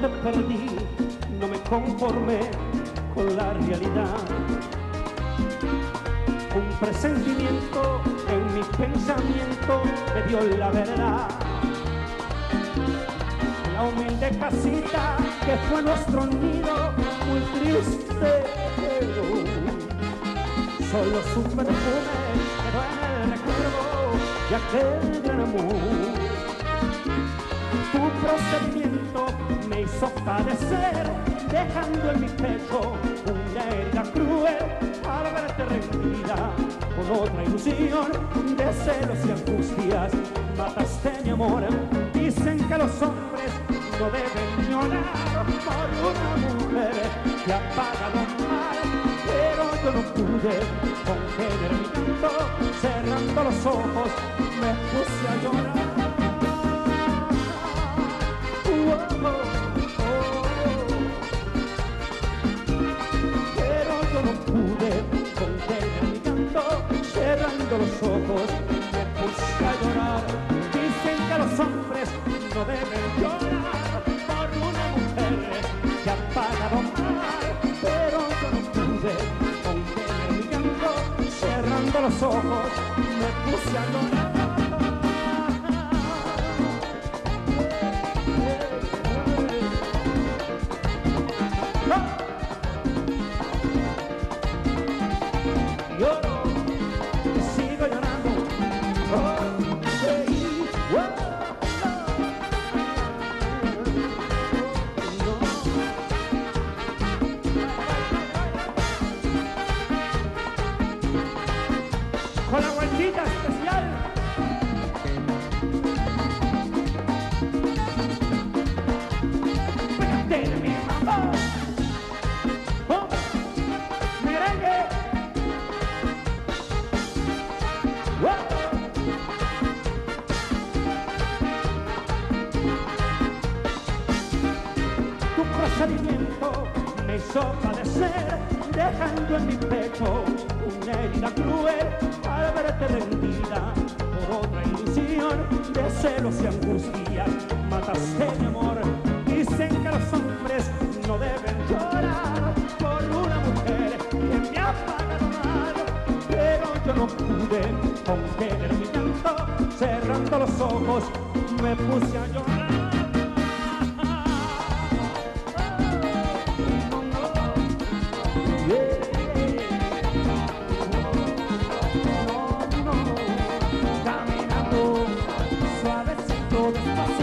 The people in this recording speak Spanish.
te perdí, no me conformé con la realidad. Un presentimiento en mi pensamiento me dio la verdad. La humilde casita que fue nuestro nido, muy triste, solo su perfume quedó en el recuerdo de aquel gran amor. Tu procedimiento me hizo padecer, dejando en mi pecho una herida cruel al verte rendida con otra ilusión de celos y angustias. Mataste mi amor, dicen que los hombres no deben llorar por una mujer que ha pagado mal, pero yo no pude contener mi canto, cerrando los ojos me puse a llorar. Hombres no deben llorar por una mujer que ha pagado mal, pero yo no pude contener mi canto, cerrando los ojos me puse a llorar. Me hizo padecer, dejando en mi pecho una herida cruel al verte rendida por otra ilusión de celos y angustias. Mataste mi amor, dicen que los hombres no deben llorar por una mujer que me ha pagado mal, pero yo no pude contener mi llanto, cerrando los ojos me puse a llorar. todos